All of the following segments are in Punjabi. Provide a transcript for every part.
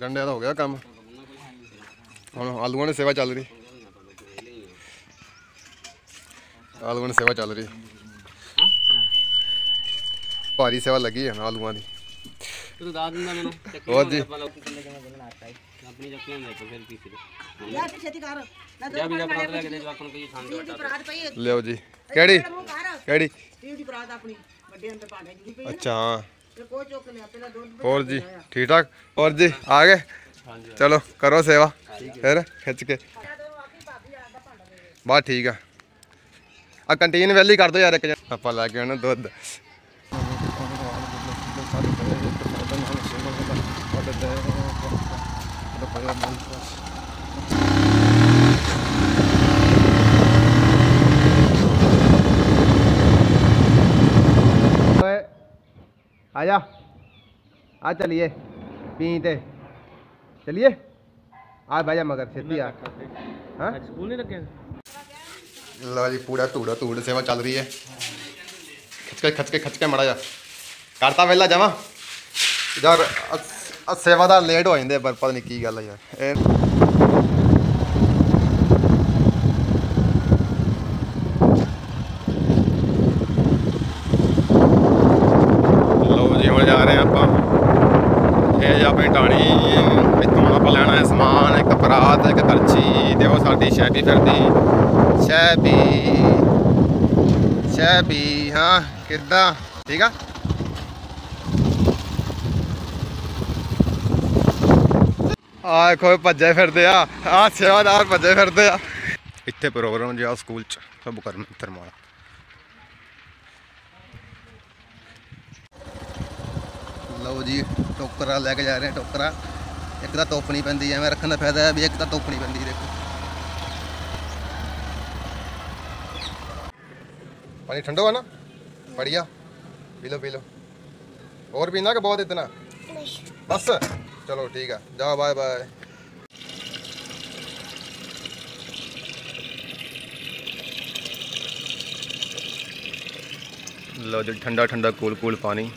ਗੰਡਿਆਂ ਦਾ ਹੋ ਗਿਆ ਕੰਮ। ਹੁਣ ਆਲੂਆਂ ਦੀ ਸੇਵਾ ਚੱਲ ਰਹੀ। ਆਲੂਆਂ ਦੀ ਸੇਵਾ ਚੱਲ ਰਹੀ। ਭਾਰੀ ਸੇਵਾ ਲੱਗੀ ਹੈ ਆਲੂਆਂ ਦੀ। ਤੂੰ ਦੱਸ ਦਿੰਦਾ ਮੈਨੂੰ ਚੱਕੀ ਹੋਰ ਜੀ। ਆਪਣੀ ਚੱਕੀਆਂ ਦੇ ਫਿਰ ਕੀ ਸੀ ਯਾਰ ਤੇ ਛੇਤੀ ਕਰ। ਨਾ ਜਾ ਵੀ ਜਾ ਪਰਾਤ ਲੈ ਕੇ ਦੇ ਜਵਾਕਾਂ ਨੂੰ ਕੋਈ ਦੀ ਪਈ ਹੈ। ਲਿਓ ਜੀ। ਕਿਹੜੀ? ਕਿਹੜੀ? ਦੀ ਦੀ ਬਰਾਤ ਆਪਣੀ ਵੱਡੇ ਅੰਦਰ ਪਾਣੇ ਦੀ ਪਈ ਅੱਛਾ ਹਾਂ ਤੇ ਕੋਈ ਚੁੱਕ ਲਿਆ ਪਹਿਲਾਂ ਦੁੱਧ ਹੋਰ ਜੀ ਠੀਕ ਠਾਕ ਹੋਰ ਜੀ ਆ ਗਏ? ਚਲੋ ਕਰੋ ਸੇਵਾ। ਫਿਰ ਖਿੱਚ ਕੇ। ਬਸ ਠੀਕ ਆ। ਆ ਕੰਟੀਨ ਵੈਲੀ ਕਰ ਦੋ ਯਾਰ ਇੱਕ ਜਣਾ। ਆਪਾਂ ਲੈ ਕੇ ਆਉਣਾ ਦੁੱਧ। ਆ ਜਾ। ਆ ਚਲਿਏ ਪੀ ਤੇ। ਚਲਿਏ? ਆ ਬਹਿ ਜਾ ਮਗਰ ਛੇਤੀ ਆ। ਹਾਂ? ਸਕੂਲ ਨਹੀਂ ਲੱਗਿਆ ਲਓ ਜੀ ਪੂਰਾ ਧੂੜਾ ਧੂੜ ਸੇਵਾ ਚੱਲ ਰਹੀ ਹੈ। ਖਿੱਚ ਕੇ ਖਿੱਚ ਕੇ ਖਿੱਚ ਕੇ ਮੜਾ ਜਾ ਕਰਤਾ ਵੇਲਾ ਜਾਵਾਂ। ਯਾਰ ਅ ਸੇਵਾਦਾਰ ਲੇਟ ਹੋ ਜਾਂਦੇ ਪਰ ਪਤਾ ਨਹੀਂ ਕੀ ਗੱਲ ਹੈ ਯਾਰ ਇਹ ਲਓ ਜੀ ਹੁਣ ਜਾ ਰਹੇ ਹਾਂ ਆਪਾਂ ਇਹ ਜੀ ਆਪਣੀ ਟਾਣੀ ਇੱਥੋਂ ਹੁਣ ਆਪਾਂ ਲੈਣਾ ਹੈ ਸਮਾਨ ਇੱਕ ਪਰਾਤ ਇੱਕ ਕਰਚੀ ਦਿਓ ਸਾਡੀ ਸ਼ੈਬੀ ਫਿਰਦੀ ਸ਼ੈਬੀ ਸ਼ੈਬੀ ਹਾਂ, ਕਿੱਦਾਂ? ਠੀਕ ਆ? ਆ ਕੋਈ ਭੱਜੇ ਫਿਰਦੇ ਆ। ਆ ਸੇਵਾਦਾਰ ਭੱਜੇ ਫਿਰਦੇ ਆ। ਇੱਥੇ ਪ੍ਰੋਗਰਾਮ ਜਿਆ ਸਕੂਲ ਚ, ਸਭ ਕਰਮ ਤਰਮਾਲਾ ਲਓ ਜੀ, ਟੋਕਰਾ ਲੈ ਕੇ ਜਾ ਰਹੇ ਟੋਕਰਾ। ਇੱਕ ਤਾਂ ਤੋਪਣੀ ਪੈਂਦੀ, ਐਵੇਂ ਰੱਖਣ ਦਾ ਫਾਇਦਾ ਹੈ ਵੀ ਇੱਕ ਤਾਂ ਤੋਪਣੀ ਪੈਂਦੀ, ਦੇਖੋ। पानी ठंडा हुआ ना? बढ़िया। पी लो पी लो। और पीना कि बहुत इतना? बस। चलो ठीक है। जाओ बाय बाय लो जी ठंडा ठंडा कूल कूल पानी।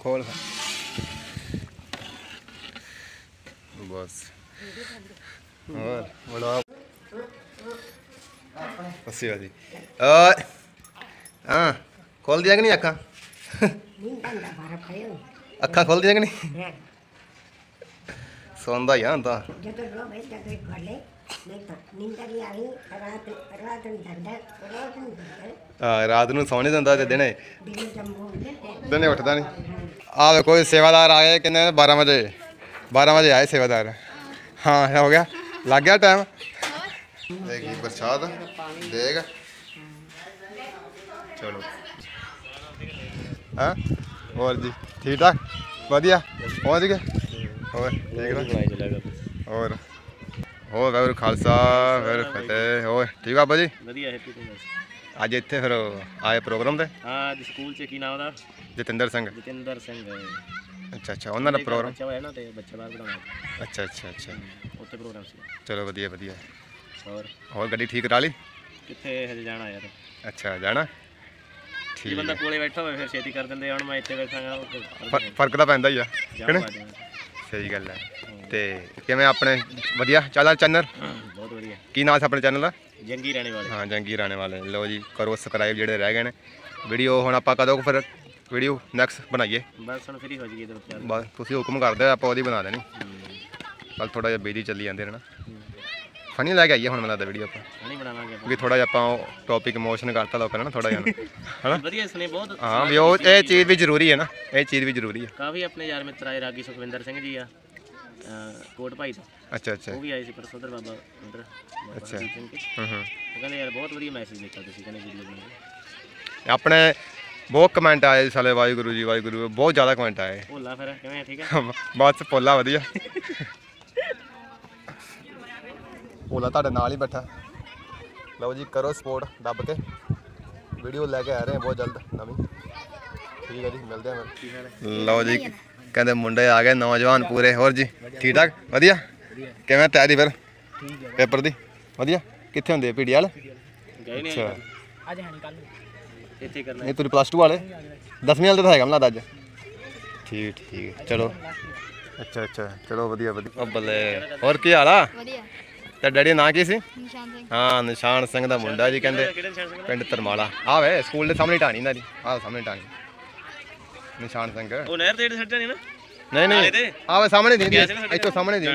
खोल। बस। और बड़ा ਅੱਛਾ ਜੀ। ਓਏ। ਹਾਂ ਖੋਲ ਦਿਆ ਕਿ ਨਹੀਂ ਅੱਖਾਂ? ਅੱਖਾਂ ਖੋਲ ਦਿਆ ਕਿ ਨਹੀਂ? ਸੌਂਦਾ ਹੀ ਆ ਜਦੋਂ ਰੋ ਬੈਠ ਕੇ ਕਰ ਲੈ ਰਾਤ ਨੂੰ ਦੰਦਾ ਰਾਤ ਸੌਣੇ ਦਿੰਦਾ ਤੇ ਦਿਨੇ। ਦਿਨੇ ਉੱਠਦਾ ਨਹੀਂ। ਆ ਵੇਖੋ ਸੇਵਾਦਾਰ ਆਏ ਗਏ ਕਿੰਨੇ 12 ਵਜੇ। 12 ਵਜੇ ਆਏ ਸੇਵਾਦਾਰ। ਹਾਂ, ਹੋ ਗਿਆ। ਲੱਗ ਗਿਆ ਟਾਈਮ ਦੇਖੀ ਪ੍ਰਸ਼ਾਦ ਦੇਗ ਚਲੋ। ਹਾਂ? ਹੋਰ ਜੀ ਠੀਕ ਠਾਕ? ਵਧੀਆ? ਪਹੁੰਚ ਗਏ? ਹੋਰ ਠੀਕ ਠਾਕ ਹੋਰ। ਹੋਰ ਵੈਰ ਖਾਲਸਾ ਵੈਰ ਫਤਿਹ। ਹੋਰ ਠੀਕ ਆ ਬਾਜੀ ਵਧੀਆ ਹੈਪੀ ਤੂੰ ਦੱਸ ਅੱਜ ਇੱਥੇ ਫਿਰ ਆਏ ਪ੍ਰੋਗਰਾਮ ਤੇ? ਹਾਂ ਅੱਜ ਸਕੂਲ ਚ ਕੀ ਨਾਮ ਉਹਦਾ? ਜਤਿੰਦਰ ਸਿੰਘ। ਜਤਿੰਦਰ ਸਿੰਘ। ਅੱਛਾ ਅੱਛਾ ਉਹਨਾਂ ਦਾ ਪ੍ਰੋਗਰਾਮ? ਬੱਚਾ ਹੋਇਆ ਨਾ ਤੇ ਬੱਚਾ ਬਾਹਰ ਪੜਾਉਣਾ ਅੱਛਾ ਅੱਛਾ ਅੱਛਾ। ਉੱਥੇ ਪ੍ਰੋਗਰਾਮ ਸੀ। ਚਲੋ ਵਧੀਆ ਵਧੀਆ। ਹੋਰ? ਹੋਰ ਗੱਡੀ ਠੀਕ ਕਰਾ ਲਈ? ਕਿੱਥੇ ਹਜੇ ਜਾਣਾ ਯਾਰ? ਅੱਛਾ ਜਾਣਾ? ਜੇ ਠੀਕ ਬੰਦਾ ਹੈ ਕੋਲੇ ਬੈਠਾ ਹੋਵੇ ਫਿਰ ਛੇਤੀ ਕਰ ਦਿੰਦੇ ਹੁਣ ਮੈਂ ਇੱਥੇ ਬੈਠਾਂਗਾ ਉਹ ਫ਼ਰਕ ਤਾਂ ਪੈਂਦਾ ਹੀ ਆ ਅੱਜ। ਸਹੀ ਗੱਲ ਹੈ ਤੇ ਕਿਵੇਂ ਆਪਣੇ ਵਧੀਆ? ਚੱਲ ਚੈਨਲ ਬਹੁਤ ਵਧੀਆ। ਕੀ ਨਾਮ ਸੀ ਆਪਣੇ ਚੈਨਲ ਦਾ? ਜੰਗੀ ਰਹਿਣੇ ਵਾਲੇ। ਹਾਂ ਜੰਗੀ ਰਾਣੇ ਵਾਲੇ। ਲਓ ਜੀ ਕਰੋ ਸਬਸਕ੍ਰਾਈਬ ਜਿਹੜੇ ਰਹਿ ਗਏ ਨੇ। ਵੀਡੀਓ ਹੁਣ ਆਪਾਂ ਕਦੋਂ ਕੁ ਫਿਰ ਵੀਡੀਓ ਨੈਕਸਟ ਬਣਾਈਏ? ਬਸ ਹੁਣ ਫ੍ਰੀ ਹੋ ਜਾਈਏ ਇਧਰ ਬਸ ਤੁਸੀਂ ਹੁਕਮ ਕਰ ਦਿਓ ਆਪਾਂ ਉਹਦੀ ਬਣਾ ਦੇਣੀ। ਕੱਲ ਥੋੜਾ ਜਿਹਾ ਬਿਜ਼ੀ ਚੱਲੀ ਜਾਂਦੇ ਨੇ ਨਾ। ਫਨੀ ਲੈ ਕੇ ਆਈਏ ਹੁਣ ਮੈਨੂੰ ਲੱਗਦਾ ਵੀਡੀਓ ਆਪਾਂ। ਨਹੀਂ ਬਣਾਵਾਂਗੇ ਕਿਉਂਕਿ ਥੋੜਾ ਜਿਹਾ ਆਪਾਂ ਟੌਪਿਕ ਇਮੋਸ਼ਨ ਕਰਤਾ ਲੋਕਾਂ ਨੇ ਨਾ ਥੋੜਾ ਜਿਹਾ। ਹਨਾ? ਵਧੀਆ ਸੁਣੇ ਬਹੁਤ ਹਾਂ ਵੀ ਉਹ ਇਹ ਚੀਜ਼ ਵੀ ਜ਼ਰੂਰੀ ਹੈ ਨਾ। ਇਹ ਚੀਜ਼ ਵੀ ਜ਼ਰੂਰੀ ਹੈ। ਕਾਫੀ ਆਪਣੇ ਯਾਰ ਮਿੱਤਰ ਆਏ ਰਾਗੀ ਸੁਖਵਿੰਦਰ ਸਿੰਘ ਜੀ ਆ ਕੋਟ ਭਾਈ ਤੋਂ। ਅੱਛਾ ਅੱਛਾ। ਉਹ ਵੀ ਆਏ ਸੀ ਪਰਸੋਂ ਉਧਰ ਬਾਬਾ ਉਧਰ ਅੱਛਾ। ਹੂੰ ਹੂੰ। ਕਹਿੰਦੇ ਯਾਰ ਬਹੁਤ ਵਧੀਆ ਮੈਸੇਜ ਦਿੱਤਾ ਤੁਸੀਂ ਕਹਿੰਦੇ ਵੀਡੀਓ ਬਣਾਈ ਆਪਣੇ ਬਹੁਤ ਕਮੈਂਟ ਆਏ ਸਾਲੇ ਵਾਹਿਗੁਰੂ ਜੀ ਵਾਹਿਗੁਰੂ ਬਹੁਤ ਜ਼ਿਆਦਾ ਕਮੈਂਟ ਆਏ। ਭੋਲਾ ਫਿਰ ਕਿਵੇਂ ਠੀਕ ਹੈ? ਬਸ ਪੋਲਾ ਵਧੀਆ। ਪੋਲਾ ਤੁਹਾਡੇ ਨਾਲ ਹੀ ਬੈਠਾ। ਲਓ ਜੀ ਕਰੋ ਸਪੋਰਟ ਦੱਬ ਕੇ। ਵੀਡੀਓ ਲੈ ਕੇ ਆ ਰਹੇ ਹਾਂ ਬਹੁਤ ਜਲਦ ਨਵੀਂ। ਠੀਕ ਹੈ ਜੀ ਮਿਲਦੇ ਹਾਂ ਫਿਰ। ਲਓ ਜੀ ਕਹਿੰਦੇ ਮੁੰਡੇ ਆ ਗਏ ਨੌਜਵਾਨ ਪੂਰੇ। ਹੋਰ ਜੀ ਠੀਕ ਠਾਕ ਵਧੀਆ? ਕਿਵੇਂ ਤਿਆਰੀ ਫਿਰ? ਪੇਪਰ ਦੀ? ਵਧੀਆ? ਕਿੱਥੇ ਹੁੰਦੇ ਪੀੜੀ ਵਾਲ? ਗਏ ਨਹੀਂ ਅੱਛਾ। ਅੱਜ? ਹੈ ਨਹੀਂ ਕੱਲ ਇੱਥੇ ਕਰਨਾ ਨਹੀਂ ਤੁਸੀਂ ਪਲੱਸ 2 ਵਾਲੇ? 10ਵੀਂ ਵਾਲੇ ਤਾਂ ਹੈਗਾ ਮਲਾ ਅੱਜ। ਠੀਕ ਠੀਕ। ਚਲੋ। ਅੱਛਾ ਅੱਛਾ। ਚਲੋ ਵਧੀਆ ਵਧੀਆ। ਬੱਲੇ। ਹੋਰ ਕੀ ਹਾਲ ਆ? ਵਧੀਆ। ਤੇ ਡੈਡੀ ਨਾਂ ਕੀ ਸੀ? ਨਿਸ਼ਾਨ ਸਿੰਘ। ਹਾਂ ਨਿਸ਼ਾਨ ਸਿੰਘ ਦਾ ਮੁੰਡਾ ਜੀ ਕਹਿੰਦੇ ਪਿੰਡ ਤਰਮਾਲਾ। ਆ ਵੇ ਸਕੂਲ ਦੇ ਸਾਹਮਣੇ ਢਾਣੀ ਨਾ ਜੀ। ਆਹ ਸਾਹਮਣੇ ਢਾਣੀ। ਨਿਸ਼ਾਨ ਸਿੰਘ। ਉਹ ਨਹਿਰ ਤੇ ਸੱਟਾਂ ਨਹੀਂ ਨਾ ਨਹੀਂ ਨਹੀਂ? ਆ ਵੇ ਸਾਹਮਣੇ ਦੀ ਇੱਥੋਂ ਸਾਹਮਣੇ ਦੀ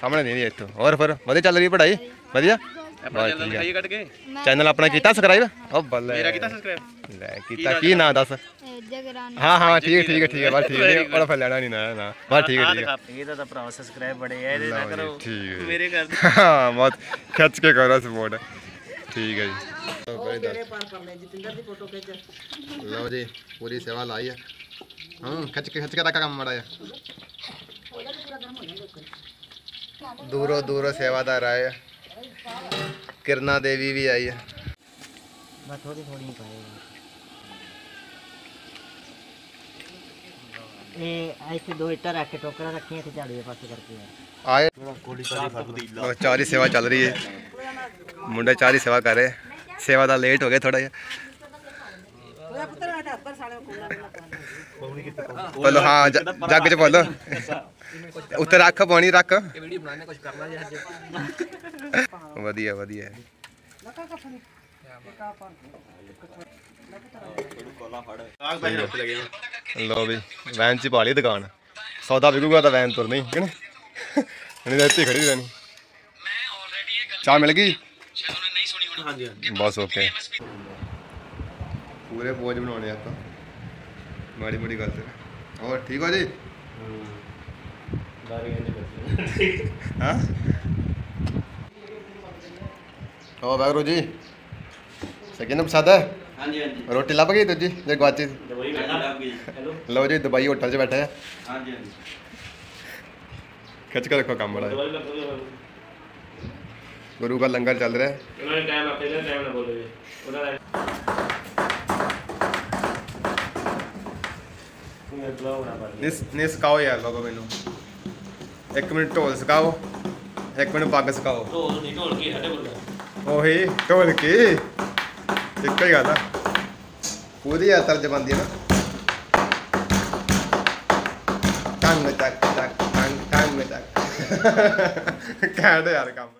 ਸਾਹਮਣੇ ਦੀ ਇੱਥੋਂ। ਹੋਰ ਫਿਰ ਵਧੀਆ ਚੱਲ ਰਹੀ ਪੜ੍ਹਾਈ? ਵਧੀਆ? ਆਪਣਾ ਬਸ ਚੈਨਲ ਠੀਕ ਆ ਦਿਖਾਈਏ ਕੱਢ ਕੇ। ਚੈਨਲ ਆਪਣਾ ਕੀਤਾ ਸਬਸਕ੍ਰਾਈਬ ਉਹ ਬੱਲੇ। ਮੇਰਾ ਕੀਤਾ ਸਬਸਕ੍ਰਾਈਬ ਲੈ ਕੀਤਾ। ਕੀ ਨਾਂ ਦੱਸ? ਜਗਰਾਨ। ਹਾਂ ਹਾਂ ਠੀਕ ਹੈ ਠੀਕ ਹੈ ਠੀਕ ਹੈ ਬਸ ਠੀਕ ਹੈ ਉਹ ਫਿਰ ਲੈਣਾ ਨਹੀਂ ਨਾ ਨਾ ਬਸ ਠੀਕ ਹੈ ਠੀਕ ਹੈ। ਇਹਦਾ ਤਾਂ ਭਰਾ ਸਬਸਕ੍ਰਾਈਬ ਬੜੇ ਆ ਇਹਦੇ ਨਾ ਲਓ ਕਰੋ ਠੀਕ ਹੈ। ਮੇਰੇ ਕਰ ਹਾਂ ਬਹੁਤ ਖਿੱਚ ਕੇ ਕਰੋ ਸਪੋਰਟ ਠੀਕ ਹੈ ਜੀ। ਉਹ ਜਿਹੜੇ ਪਰ ਪਰ ਲੈ ਜਤਿੰਦਰ ਦੀ ਫੋਟੋ ਖਿੱਚ। ਲਓ ਜੀ ਪੂਰੀ ਸੇਵਾ ਲਾਈ ਆ। ਹਾਂ ਖਿੱਚ ਕੇ ਖਿੱਚ ਕੇ ਰੱਖਾ ਕੰਮ ਮੜਾ ਆ ਦੂਰੋਂ ਦੂਰੋਂ ਸੇਵਾਦਾਰ ਆਏ ਆ। ਕਿਰਨਾ ਦੇਵੀ ਵੀ ਆਈ ਆ। ਬਸ ਥੋੜੀ ਥੋੜੀ ਪਾਏਗਾ ਇਹ ਇੱਥੇ ਦੋ ਇੱਟਾਂ ਰੱਖ ਕੇ ਟੋਕਰਾ ਰੱਖੀਆਂ ਤੇ ਝਾੜੂ ਦੇ ਪਾਸੇ ਕਰਕੇ ਆ ਆਏ। ਲਓ, ਚਾਰ ਹੀ ਸੇਵਾ ਚੱਲ ਰਹੀ ਹੈ ਮੁੰਡੇ ਚਾਰ ਹੀ ਸੇਵਾ ਕਰ ਰਹੇ। ਸੇਵਾ ਦਾ ਲੇਟ ਹੋ ਗਿਆ ਥੋੜਾ ਜਿਹਾ। ਉਹਦਾ ਪੁੱਤਰ ਆਟਾ ਪਰ ਸਾਲੇ ਕੋਲਾ ਨਾ ਬੋਲੋ ਹਾਂ ਜ- ਜੱਗ ਚ ਬੋਲੋ ਉੱਤੇ ਰੱਖ ਪਾਣੀ ਰੱਖ। ਵਧੀਆ ਵਧੀਆ। ਲੋ ਵੀ, ਵੈਨ ਚ ਪਾ ਲਈ ਦੁਕਾਨ। ਸੌਦਾ ਵਿਕੂਗਾ ਤਾਂ ਵੈਨ ਤੁਰਨੀ ਕਿ ਨਹੀਂ? ਤਾਂ ਇੱਥੇ ਖੜੀ ਰਹਿਣੀ। ਚਾਹ ਮਿਲ ਗਈ? ਬਸ ਓਕੇ। ਪੂਰੇ ਪੋਜ ਬਣਾਉਣੇ ਆਪਾਂ। ਮਾੜੀ ਮਾੜੀ ਗੱਲ ਤੇ। ਹੋਰ, ਠੀਕ ਹੋ ਜੀ? ਹਾਂ। ਹੋ ਬੈਗਰੂ ਜੀ। ਸਕਿਨ ਪਸੰਦ ਹੈ? ਹਾਂਜੀ ਹਾਂਜੀ। ਰੋਟੀ ਲੱਭ ਗਈ ਦੂਜੀ ਜੇ ਗਵਾਚੀ। ਸੀ? ਦਵਾਈ ਲੱਗ ਗਈ। ਹੈਲੋ? ਲਓ ਜੀ ਦੁਬਈ ਹੋਟਲ 'ਚ ਬੈਠੇ ਆ। ਹਾਂਜੀ ਹਾਂਜੀ। ਖਿੱਚ ਕੇ ਰੱਖੋ ਕੰਮ ਬੜਾ ਦਵਾਈ ਲੱਗ ਗਈ ਗੁਰੂ ਦਾ ਲੰਗਰ ਚੱਲ ਰਿਹਾ। ਹੈ। ਉਹਨਾਂ ਨੇ ਟਾਈਮ ਆਪੇ ਦਾ ਟਾਈਮ ਨਾ ਬੋਲੋ ਜੀ। ਉਹਦਾ ਇਹ ਬਲੌਗ ਨਾ ਪਾ ਨਿਸ ਨਿਸ ਸਿਖਾਓ ਯਾਰ ਲੋਗੋ ਮੈਨੂੰ। ਇੱਕ ਮਿੰਟ ਢੋਲ ਸਿਖਾਓ। ਇੱਕ ਮਿੰਟ ਪੱਗ ਸਿਖਾਓ। ਢੋਲ ਨਹੀਂ ਢੋਲ ਕੀ ਸਾਡੇ ਕੋਲ ਉਹੀ ਢੋਲ ਕੀ? ਇੱਕੋ ਹੀ ਗੱਲ ਆ। ਪੂਰੀ ਆ ਤਰਜ ਬੰਦੀ ਨਾ। ਟੰਗ ਟਕ ਟਕ ਟੰਗ ਟੰਗ ਟਕ ਕਹਿੰਦੇ ਯਾਰ ਕੰਮ।